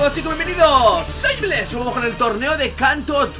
todos chicos, bienvenidos Soy Bless, vamos con el torneo de Kanto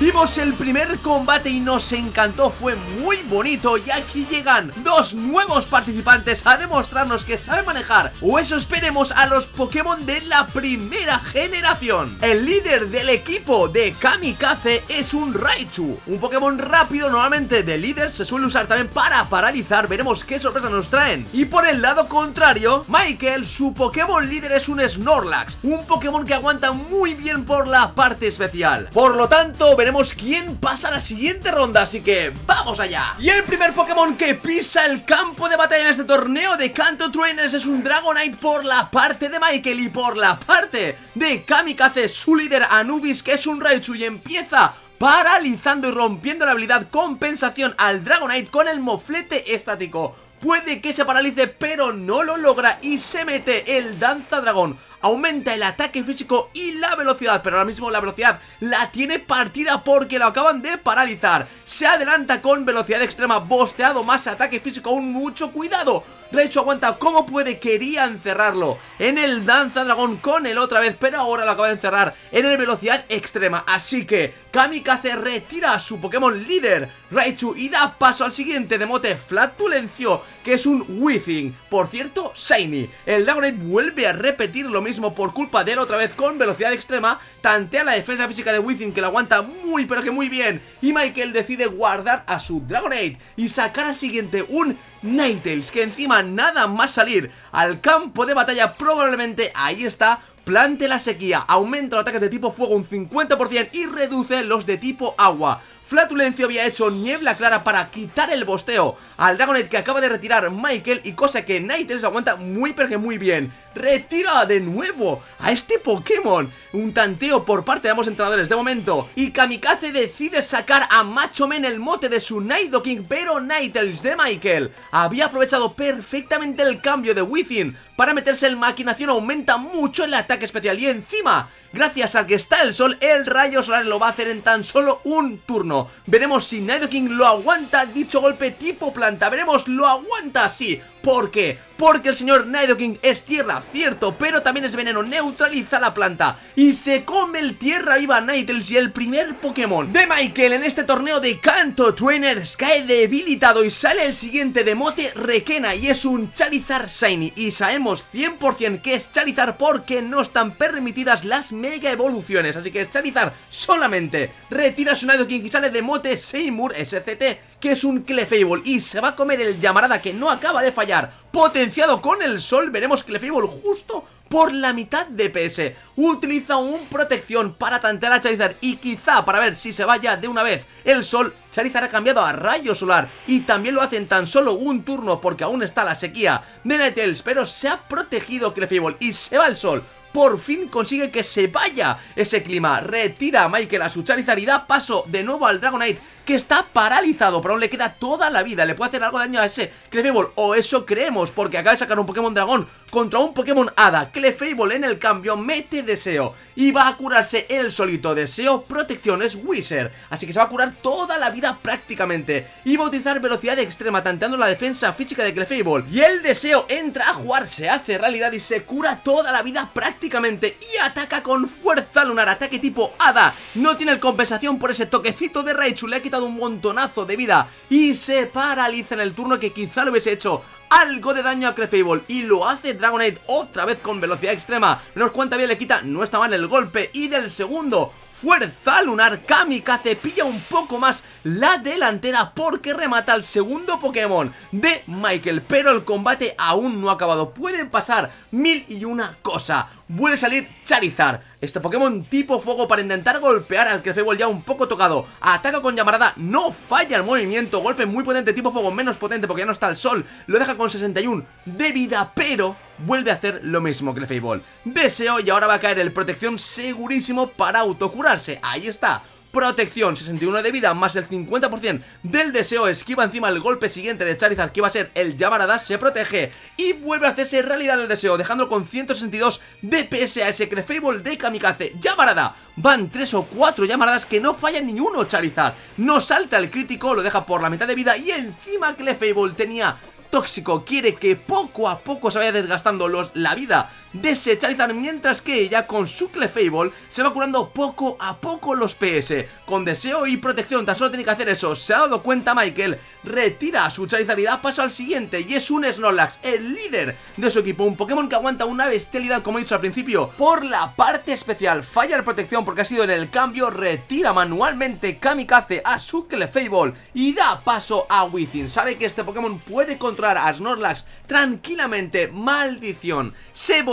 Vimos el primer combate y nos encantó, fue muy bonito Y aquí llegan dos nuevos participantes a demostrarnos que saben manejar O eso esperemos a los Pokémon de la primera generación. El líder del equipo de Kamikaze es un Raichu Un Pokémon rápido, normalmente de líder se suele usar también para paralizar Veremos qué sorpresa nos traen. Y por el lado contrario, Michael, su Pokémon líder es un Snorlax Un Pokémon que aguanta muy bien por la parte especial. Por lo tanto, veremos quién pasa a la siguiente ronda Así que, ¡vamos allá! Y el primer Pokémon que pisa el campo de batalla en este torneo de Kanto Trainers Es un Dragonite por la parte de Michael Y por la parte de Kamikaze, su líder Anubis Que es un Raichu y empieza paralizando y rompiendo la habilidad compensación al Dragonite con el moflete estático Puede que se paralice pero no lo logra y se mete el Danza Dragón. Aumenta el ataque físico y la velocidad Pero ahora mismo la velocidad la tiene partida porque lo acaban de paralizar. Se adelanta con velocidad extrema Bosteado más ataque físico aún mucho cuidado. Raichu aguanta ¿Cómo puede? Quería encerrarlo en el Danza Dragón con él otra vez Pero ahora lo acaba de encerrar en el velocidad extrema. Así que Kamikaze retira a su Pokémon líder Raichu y da paso al siguiente de mote Flatulencio que es un Withing Por cierto, Shiny El Dragonite vuelve a repetir lo mismo por culpa de él otra vez con velocidad extrema Tantea la defensa física de Withing que lo aguanta muy pero que muy bien Y Michael decide guardar a su Dragonite y sacar al siguiente un Ninetales Que encima nada más salir al campo de batalla probablemente ahí está plante la sequía, aumenta los ataques de tipo fuego un 50% y reduce los de tipo agua. Flatulencio había hecho niebla clara para quitar el bosteo al Dragonite que acaba de retirar Michael y cosa que Ninetales aguanta muy pero que muy bien. Retira de nuevo a este Pokémon. Un tanteo por parte de ambos entrenadores de momento. Y Kamikaze decide sacar a Macho Men el mote de su Nidoking, pero Ninetales de Michael. Había aprovechado perfectamente el cambio de Within. Para meterse en maquinación, aumenta mucho el ataque especial. Y encima Gracias a que está el sol, el rayo solar lo va a hacer en tan solo un turno. Veremos si Nidoking lo aguanta dicho golpe tipo planta. Veremos, lo aguanta, sí ¿Por qué? Porque el señor Nidoking es tierra, cierto, pero también es veneno, neutraliza la planta y se come el tierra viva Ninetales y el primer Pokémon de Michael en este torneo de Kanto Trainers cae debilitado y sale el siguiente de mote Requena y es un Charizard Shiny y sabemos 100% que es Charizard porque no están permitidas las mega evoluciones, así que Charizard solamente retira su Nidoking y sale de mote Seymour SCT que es un Clefable y se va a comer el llamarada que no acaba de fallar Potenciado con el sol, veremos Clefable justo por la mitad de PS Utiliza un protección para tantear a Charizard y quizá para ver si se vaya de una vez el sol Charizard ha cambiado a rayo solar y también lo hace en tan solo un turno porque aún está la sequía de Netels Pero se ha protegido Clefable y se va el sol por fin consigue que se vaya ese clima. Retira a Michael a su Charizard y da paso de nuevo al Dragonite que está paralizado, pero aún le queda toda la vida. Le puede hacer algo de daño a ese Clefable, o eso creemos, porque acaba de sacar un Pokémon Dragón contra un Pokémon Hada. Clefable en el cambio mete Deseo y va a curarse el solito. Deseo, protección, es Wizard, así que se va a curar toda la vida prácticamente. Y va a utilizar velocidad extrema, tanteando la defensa física de Clefable. Y el Deseo entra a jugar, se hace realidad y se cura toda la vida prácticamente. Y ataca con fuerza lunar, ataque tipo Hada. No tiene compensación por ese toquecito de Raichu, le ha quitado un montonazo de vida y se paraliza en el turno que quizá lo hubiese hecho algo de daño a Clefable y lo hace Dragonite otra vez con velocidad extrema. Menos cuánta vida le quita, no está mal el golpe y del segundo Fuerza lunar Kamikaze pilla un poco más la delantera porque remata al segundo Pokémon de Michael Pero el combate aún no ha acabado, pueden pasar mil y una cosa. Vuelve a salir Charizard Este Pokémon tipo fuego para intentar golpear al Clefable ya un poco tocado. Ataca con llamarada, no falla el movimiento Golpe muy potente, tipo fuego menos potente porque ya no está el sol. Lo deja con 61 de vida, pero vuelve a hacer lo mismo que Clefable Deseo y ahora va a caer el protección segurísimo para autocurarse. Ahí está. Protección, 61 de vida, más el 50% del deseo, esquiva encima el golpe siguiente de Charizard, que va a ser el llamarada, se protege y vuelve a hacerse realidad el deseo, dejándolo con 162 de a ese Clefable de Kamikaze. Llamarada, van 3 o 4 llamaradas que no fallan ni uno Charizard, no salta el crítico, lo deja por la mitad de vida y encima Clefable tenía tóxico quiere que poco a poco se vaya desgastando la vida de ese Charizard mientras que ella con su Clefable se va curando poco a poco los PS con deseo y protección, tan solo tiene que hacer eso. Se ha dado cuenta Michael, retira su Charizard y da paso al siguiente y es un Snorlax, el líder de su equipo, un Pokémon que aguanta una bestialidad como he dicho al principio, por la parte especial, falla la protección porque ha sido en el cambio, retira manualmente Kamikaze a su Clefable y da paso a Within, sabe que este Pokémon puede controlar a Snorlax tranquilamente, maldición, se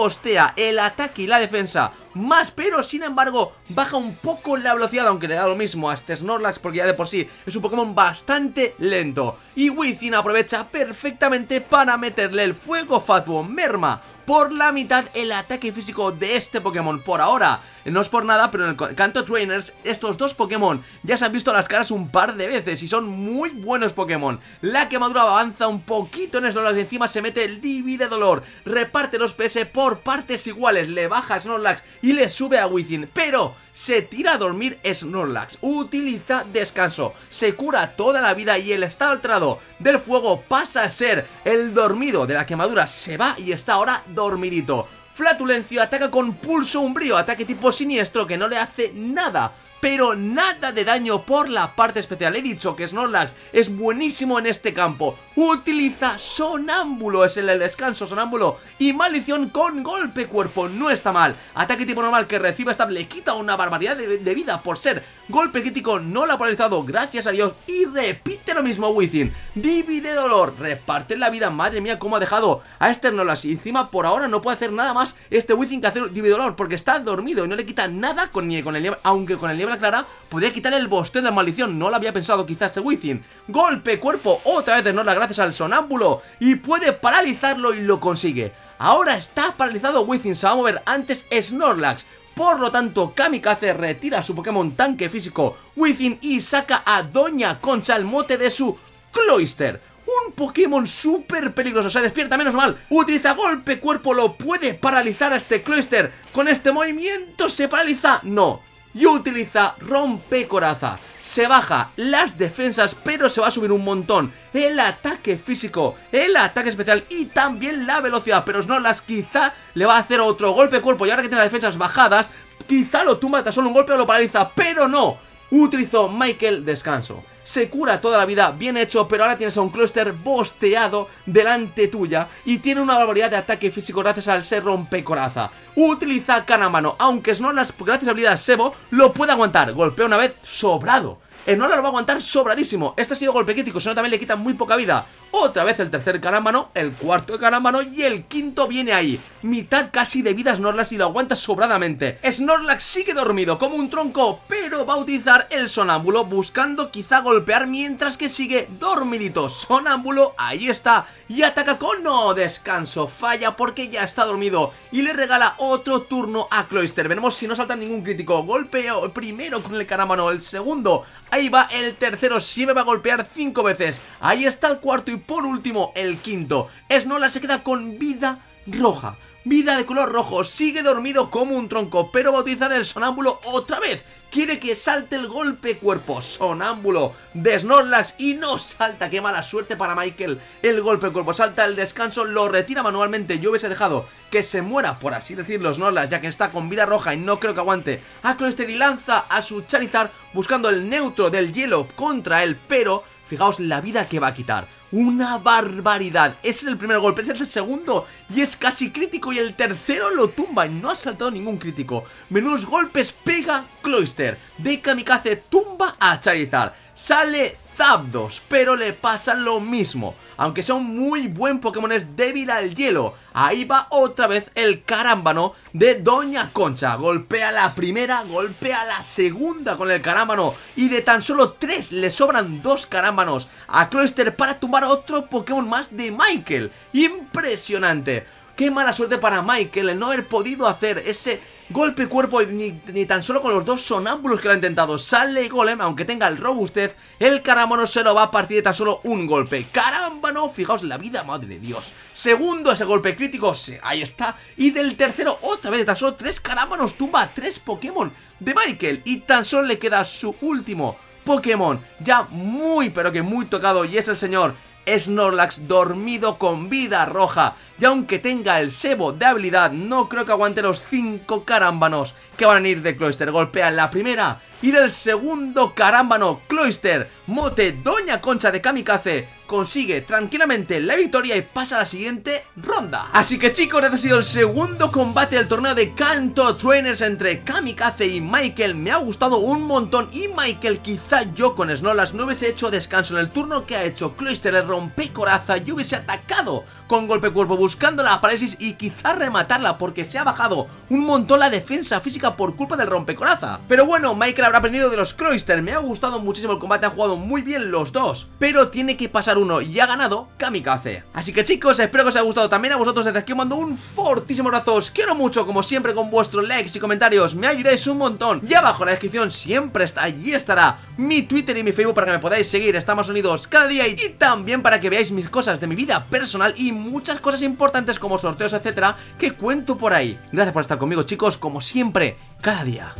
el ataque y la defensa más, pero sin embargo baja un poco la velocidad, aunque le da lo mismo a este Snorlax porque ya de por sí es un Pokémon bastante lento. Y Wizzing aprovecha perfectamente para meterle el fuego fatuo, merma por la mitad el ataque físico de este Pokémon por ahora. No es por nada, pero en el Canto Trainers estos dos Pokémon ya se han visto las caras un par de veces y son muy buenos Pokémon. La quemadura avanza un poquito en Snorlax y encima se mete el Divide Dolor. Reparte los PS por partes iguales, le baja a Snorlax y le sube a Within, pero se tira a dormir Snorlax, utiliza descanso, se cura toda la vida y el estado alterado del fuego pasa a ser el dormido de la quemadura, se va y está ahora dormidito. Flatulencio ataca con pulso umbrío, ataque tipo siniestro que no le hace nada pero nada de daño por la parte especial. He dicho que Snorlax es buenísimo en este campo. Utiliza Sonámbulo, es el descanso Sonámbulo. Y Maldición con golpe cuerpo, no está mal. Ataque tipo normal que recibe esta le quita una barbaridad de, vida por ser golpe crítico, no lo ha paralizado, gracias a Dios. Y repite lo mismo Within. Divide dolor, reparte la vida, madre mía cómo ha dejado a este Snorlax. Y encima por ahora no puede hacer nada más este Within que hacer divide dolor porque está dormido y no le quita nada con, con el aunque con el niebla clara, podría quitar el bosteo de maldición. No lo había pensado quizás este Within. Golpe, cuerpo, otra vez de Norla gracias al sonámbulo. Y puede paralizarlo y lo consigue. Ahora está paralizado Within, se va a mover antes Snorlax. Por lo tanto, Kamikaze retira su Pokémon tanque físico Within y saca a Doña Concha el mote de su Cloyster. Un Pokémon súper peligroso, se despierta menos mal Utiliza golpe cuerpo, lo puede paralizar a este Cloyster Con este movimiento se paraliza, no y utiliza rompe coraza. Se baja las defensas, pero se va a subir un montón el ataque físico, el ataque especial y también la velocidad. Pero Snorlax quizá le va a hacer otro golpe cuerpo y ahora que tiene las defensas bajadas, quizá lo tumba solo un golpe o lo paraliza, pero no. Utilizó Michael descanso se cura toda la vida, bien hecho, pero ahora tienes a un cluster bosteado delante tuya y tiene una barbaridad de ataque físico gracias al ser rompecoraza. Utiliza Kanamano, aunque no las gracias a habilidad Sebo, lo puede aguantar, golpea una vez sobrado. El Nola lo va a aguantar sobradísimo. Este ha sido golpe crítico, sino también le quita muy poca vida. Otra vez el tercer carámbano, el cuarto carámbano y el quinto viene ahí. Mitad casi de vida Snorlax y lo aguanta sobradamente. Snorlax sigue dormido como un tronco, pero va a utilizar el sonámbulo buscando quizá golpear mientras que sigue dormidito. Sonámbulo, ahí está. Y ataca con no descanso. Falla porque ya está dormido. Y le regala otro turno a Cloyster. Veremos si no salta ningún crítico. Golpeo primero con el carámbano, el segundo. Ahí va el tercero, siempre va a golpear cinco veces. Ahí está el cuarto y por último el quinto. Snola se queda con vida roja. Vida de color rojo, sigue dormido como un tronco, pero utilizar el sonámbulo otra vez. Quiere que salte el golpe cuerpo, sonámbulo de Snorlax y no salta, qué mala suerte para Michael. El golpe cuerpo salta, el descanso lo retira manualmente. Yo hubiese dejado que se muera, por así decirlo, Snorlax, ya que está con vida roja y no creo que aguante. A y lanza a su Charizard buscando el neutro del hielo contra él, pero fijaos la vida que va a quitar. Una barbaridad. Ese es el primer golpe, ese es el segundo y es casi crítico y el tercero lo tumba y no ha saltado ningún crítico. Menudos golpes pega Cloyster. De Kamikaze tumba a Charizard. Sale Zapdos, pero le pasa lo mismo. Aunque sea un muy buen Pokémon, es débil al hielo. Ahí va otra vez el carámbano de Doña Concha. Golpea la primera, golpea la segunda con el carámbano. Y de tan solo tres le sobran dos carámbanos a Cloyster para tumbar otro Pokémon más de Michael. Impresionante. Qué mala suerte para Michael el no haber podido hacer ese golpe cuerpo ni, tan solo con los dos sonámbulos que lo ha intentado. Sale Golem, aunque tenga el robustez, el carámbano se lo va a partir de tan solo un golpe. ¡Carámbano! Fijaos la vida, madre de Dios. Segundo ese golpe crítico, ahí está. Y del tercero, otra vez de tan solo tres carámbanos, tumba tres Pokémon de Michael. Y tan solo le queda su último Pokémon, ya muy pero que muy tocado, y es el señor Snorlax dormido con vida roja y aunque tenga el sebo de habilidad no creo que aguante los 5 carámbanos que van a ir de Cloyster. Golpean la primera y del segundo carámbano Cloyster, Mote, Doña Concha de Kamikaze consigue tranquilamente la victoria y pasa a la siguiente ronda. Así que chicos, este ha sido el segundo combate del torneo de Kanto Trainers entre Kamikaze y Michael. Me ha gustado un montón y Michael quizá yo con Snorlax no hubiese hecho descanso en el turno que ha hecho Cloyster, le rompe coraza y hubiese atacado con golpe cuerpo buscando la parálisis y quizá rematarla porque se ha bajado un montón la defensa física por culpa del rompecoraza. Pero bueno, Michael habrá aprendido de los Cloyster, me ha gustado muchísimo el combate, han jugado muy bien los dos, pero tiene que pasar y ha ganado Kamikaze. Así que chicos, espero que os haya gustado también a vosotros desde aquí os mando un fortísimo abrazo, quiero mucho como siempre con vuestros likes y comentarios, me ayudáis un montón y abajo en la descripción siempre está allí estará mi Twitter y mi Facebook para que me podáis seguir, estamos unidos cada día y, y también para que veáis mis cosas de mi vida personal y muchas cosas importantes como sorteos, etcétera, que cuento por ahí. Gracias por estar conmigo, chicos, como siempre, cada día.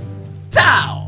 ¡Chao!